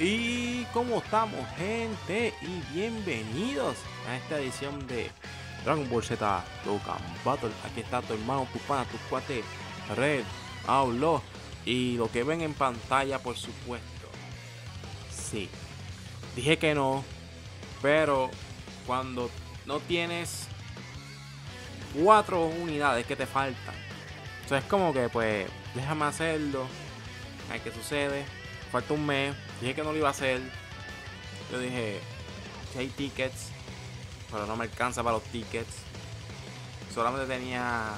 Y cómo estamos, gente, y bienvenidos a esta edición de Dragon Ball Z Dokkan Battle. Aquí está tu hermano, tu pana, tu cuate, Red, Aulo y lo que ven en pantalla, por supuesto. Sí, dije que no, pero cuando no tienes cuatro unidades que te faltan, entonces es como que, pues, déjame hacerlo, a ver qué sucede. Falta un mes, dije que no lo iba a hacer. Yo dije, que hay tickets, pero no me alcanza para los tickets. Solamente tenía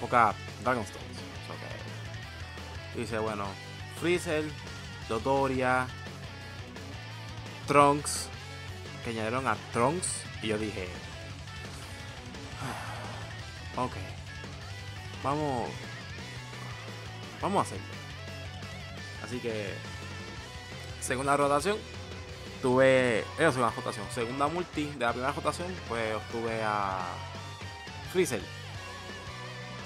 poca Dragonstones. Okay. Dice, bueno, Freezer, Dodoria, Trunks, que añadieron a Trunks. Y yo dije, ok, vamos, vamos a hacerlo. Así que, segunda rotación, tuve. Era segunda rotación. Segunda multi de la primera rotación, pues obtuve a Freezer.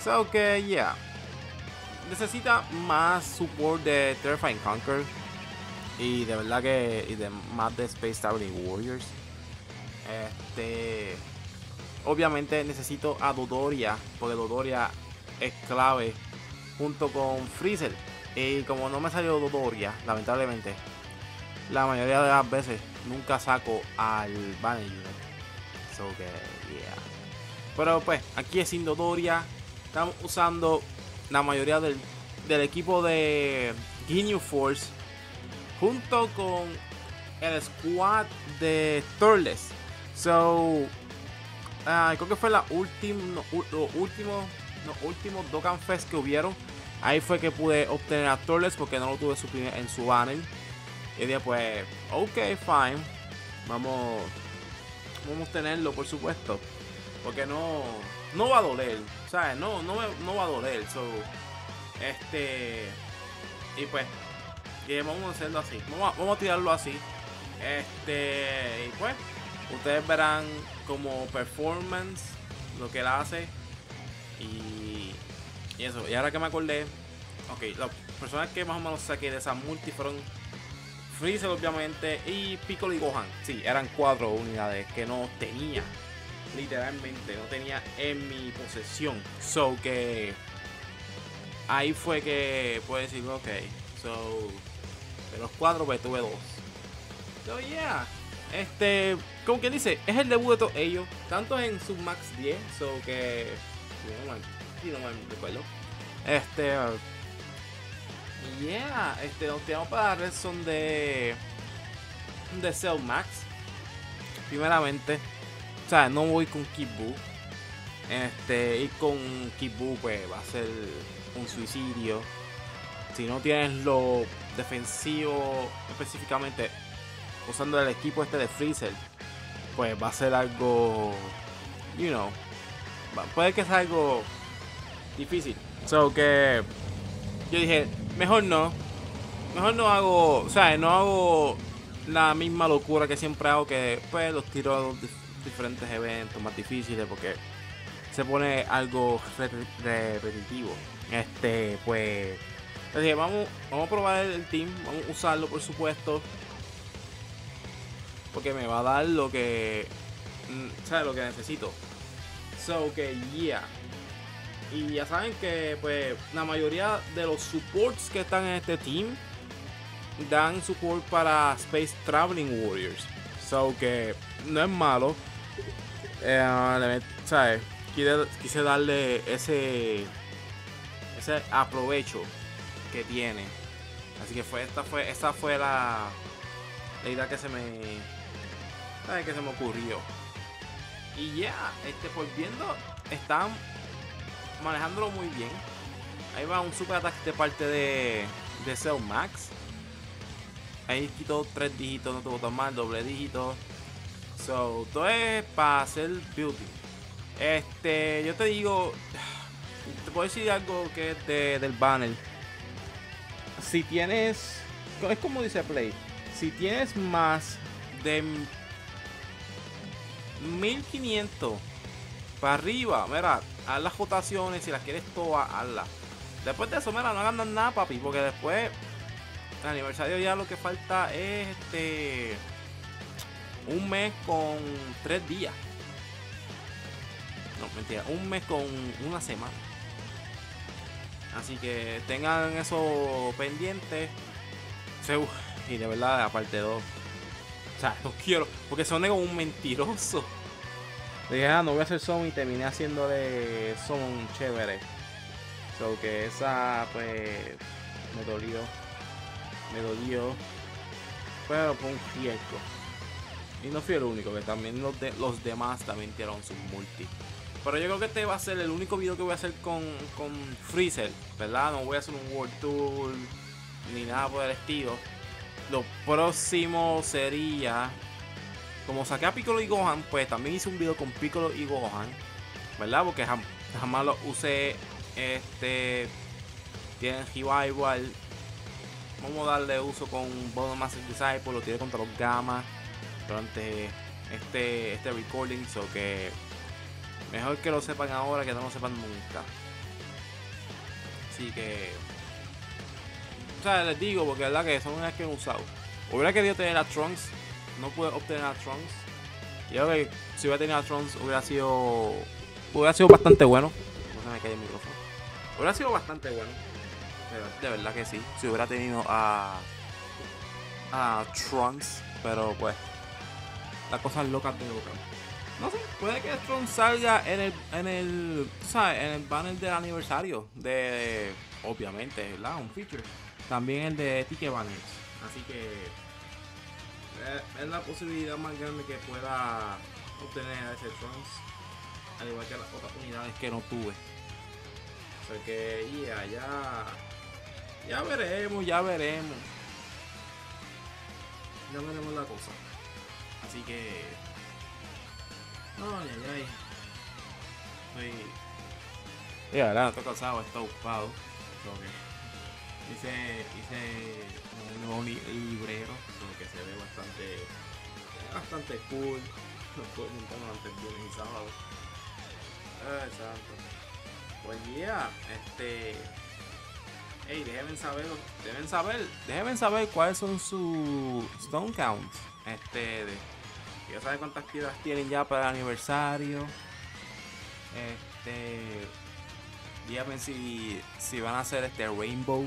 So que, yeah. Necesita más support de Terrifying Conquer. Y de verdad que. Y de más de Space Traveling Warriors. Este. Obviamente necesito a Dodoria. Porque Dodoria es clave. Junto con Freezer. Y como no me salió Dodoria, lamentablemente, la mayoría de las veces nunca saco al Unit. So que, yeah. Pero pues, aquí es sin Dodoria. Estamos usando la mayoría del, del equipo de Ginyu Force. Junto con el squad de Turles. So, uh, creo que fue la última, los últimos, los últimos Dokkan Fest que hubieron Ahí fue que pude obtener a Turles porque no lo tuve en su banner. Y dije, pues, ok, fine. Vamos, vamos a tenerlo, por supuesto. Porque no, no va a doler. ¿Sabes? No, no, no va a doler. So, este. Y pues, y vamos a hacerlo así. Vamos a, vamos a tirarlo así. Este. Y pues, ustedes verán como performance lo que él hace. Y y eso, y ahora que me acordé, ok, las personas que más o menos saqué de esa multi Freezer, obviamente, y Piccolo y Gohan. Sí, eran cuatro unidades que no tenía, literalmente, no tenía en mi posesión. So que ahí fue que puedo decir, ok, so de los cuatro, pues tuve dos. So yeah, este, como quien dice, es el debut de todos ellos, tanto en Submax 10, so que no me recuerdo. Este. Yeah, este, nos tiramos para la red son de. De Cell Max. Primeramente. O sea, no voy con Kibu. Este, y con Kibu, pues va a ser un suicidio. Si no tienes lo defensivo específicamente usando el equipo este de Freezer, pues va a ser algo. You know. Puede que sea algo difícil. So que yo dije, mejor no. Mejor no hago, o sea, no hago la misma locura que siempre hago, que pues los tiro a los diferentes eventos más difíciles porque se pone algo repetitivo. Este, pues, dije, vamos, vamos a probar el team, vamos a usarlo por supuesto. Porque me va a dar lo que, mm, ¿sabes? Lo que necesito. So que, yeah. Y ya saben que pues la mayoría de los supports que están en este team dan support para Space Traveling Warriors. So que no es malo. Eh, ¿sabes? Quise, darle ese ese aprovecho que tiene. Así que fue esta fue esta fue la, la idea que se me que se me ocurrió. Y ya, este pues viendo están manejándolo muy bien. Ahí va un super ataque de parte de, de Cell Max. Ahí quitó tres dígitos, no tuvo tan mal, doble dígito. So, todo es para hacer beauty. Este, yo te digo, te puedo decir algo que es de, del banner. Si tienes, es como dice Play, si tienes más de 1500 para arriba, mira, haz las votaciones, si las quieres todas, hazlas. Después de eso, mira, no hagan nada, papi, porque después el aniversario ya lo que falta es este un mes con tres días. No, mentira, un mes con una semana. Así que tengan eso pendiente. Y de verdad, aparte dos. O sea, no quiero. Porque son un mentiroso. Dije, ah, no voy a hacer son y terminé haciéndole son chévere. So que esa, pues, me dolió. Me dolió. Pero fue un fiesco. Y no fui el único, que también los, de, los demás también tiraron sus multi. Pero yo creo que este va a ser el único video que voy a hacer con, con Freezer, ¿verdad? No voy a hacer un World Tour ni nada por el estilo. Lo próximo sería. Como saqué a Piccolo y Gohan, pues también hice un video con Piccolo y Gohan. ¿Verdad? Porque jamás lo usé. Este. Tienen igual. Vamos a darle uso con Bono Master Disciple. Lo tiré contra los Gamma. Durante este, este recording. So que Mejor que lo sepan ahora que no lo sepan nunca. Así que. O sea, les digo, porque es verdad que son unas que he usado. Hubiera querido tener a Trunks. No pude obtener a Trunks. Y creo que si hubiera tenido a Trunks hubiera sido. Hubiera sido bastante bueno. Hubiera sido bastante bueno. De, verdad que sí. Si hubiera tenido a. A Trunks. Pero pues. Las cosas locas de Dokkan. No sé, puede que Strong salga en el, en el, ¿sabes? En el banner del aniversario de, obviamente, ¿verdad? Un feature. También el de Ticket Banners. Así que es la posibilidad más grande que pueda obtener ese Trunks. Al igual que las otras unidades que no tuve. O que, yeah, ya, ya veremos, ya veremos. Ya veremos la cosa. Así que Ay, ay, ay. Estoy. Verdad, estoy cansado, estoy ocupado. Hice, hice un librero, que se ve bastante, bastante cool. Lo puedo montar durante el sábado. Ay, santo. Pues ya, este. Ey, déjenme saber, deben saber, déjenme saber cuáles son sus stone counts. Este, de, ya saben cuántas piedras tienen ya para el aniversario. Este. Díganme si, si van a hacer este Rainbow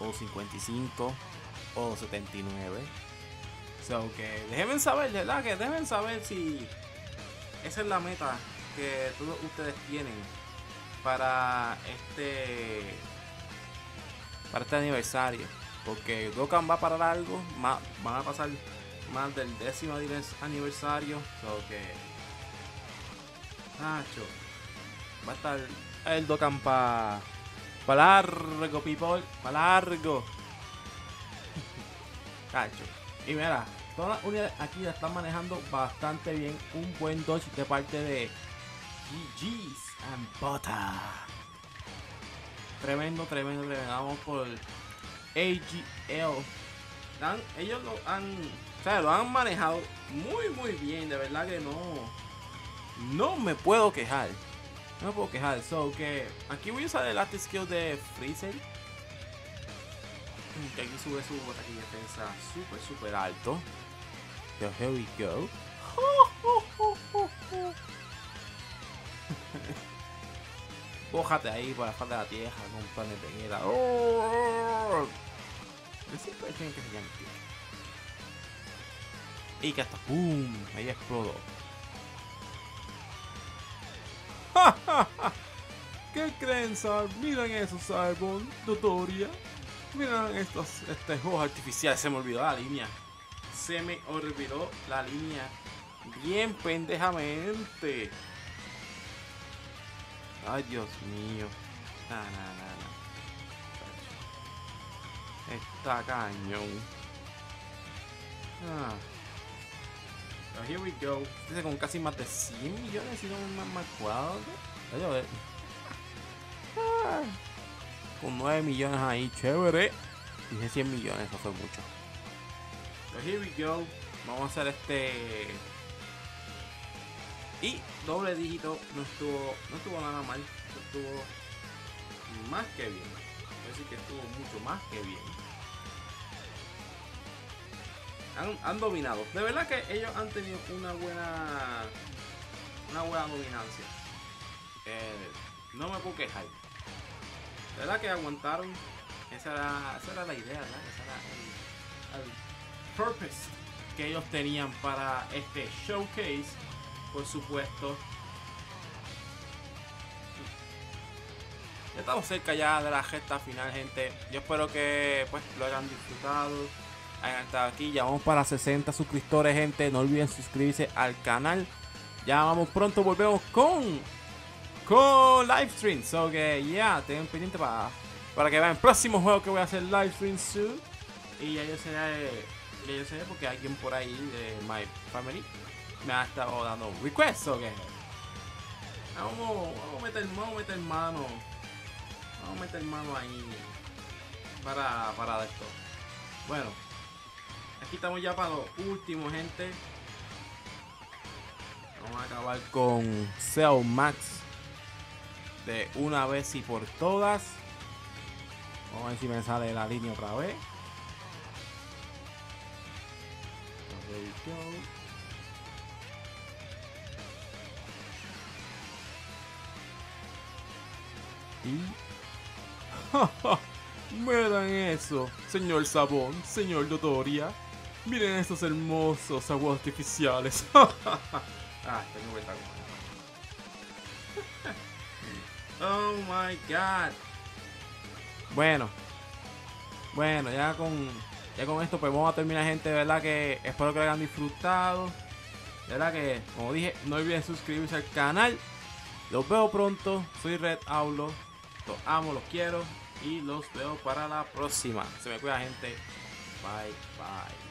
o 55 o 79. So que déjenme saber, ¿verdad? Que deben saber si esa es la meta que todos ustedes tienen para este para este aniversario. Porque Dokkan va a parar algo, van a pasar más del décimo aniversario. So que. Nacho. Va a estar el Dokkan para pa largo, people. Para largo. Cacho. Y mira, todas las unidades aquí la están manejando bastante bien. Un buen dodge de parte de GG's and Butter. Tremendo, tremendo, tremendo. Vamos por AGL. ellos lo han o sea, lo han manejado muy, muy bien. De verdad que no. No me puedo quejar. No me puedo quejar. So que aquí voy a usar el arte skill de Freezer. Que aquí sube su ataque y defensa súper, súper alto. So here we go. Bójate ahí por la falda de la tierra con un plan de peguera. Oh, siempre tienen que se llame y que hasta ¡pum! Ahí explotó. ¿Qué creen, Sar? Miren eso, Sarbon, Dotoria. Miren estos este, juegos artificiales. Se me olvidó la línea. Se me olvidó la línea. Bien pendejamente. Ay, Dios mío. Nah, Está cañón. Ah here we go. Dice con casi más de 100 millones, si no me acuerdo. Ah, con 9 millones ahí, chévere. Dije 100 millones, no fue mucho. So here we go. Vamos a hacer este. Y doble dígito no estuvo, no estuvo nada mal. Estuvo más que bien. A decir que estuvo mucho más que bien. Han, dominado. De verdad que ellos han tenido una buena una buena dominancia. Eh, no me puedo quejar. De verdad que aguantaron. Esa era, esa era la idea, ¿verdad? Esa era el, purpose que ellos tenían para este showcase. Por supuesto. Estamos cerca ya de la gesta final, gente. Yo espero que pues lo hayan disfrutado hayan estado aquí. Ya vamos para 60 suscriptores, gente. No olviden suscribirse al canal. Ya vamos pronto, volvemos con con live streams. So que ya, tengan pendiente para, para que vean el próximo juego que voy a hacer live stream soon. Y ya yo sé, ya yo sé porque alguien por ahí de My Family me ha estado dando requests. So que vamos, vamos a meter, vamos a meter mano. Vamos a meter mano ahí para, para esto. Bueno. Aquí estamos ya para lo último, gente. Vamos a acabar con Cell Max de una vez y por todas. Vamos a ver si me sale la línea otra vez. Y Miren eso, señor Sabón, señor Dodoria. Miren estos hermosos aguas artificiales. ah, tengo Oh my god. Bueno. Bueno, ya con ya con esto pues vamos a terminar gente, verdad que espero que lo hayan disfrutado. De verdad que, como dije, no olviden suscribirse al canal. Los veo pronto. Soy Red Aulo. Los amo, los quiero. Y los veo para la próxima. Se me cuida gente. Bye, bye.